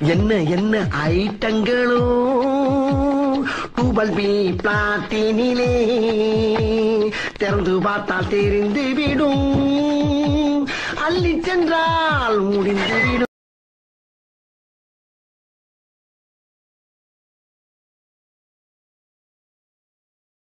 என்ன என்ன ஐட்டங்களோ? டூபல் பி பிளாட்டினிலே திறந்து பார்த்தால் தெரிந்து விடும். அள்ளி சென்றால் முடிந்துவிடும்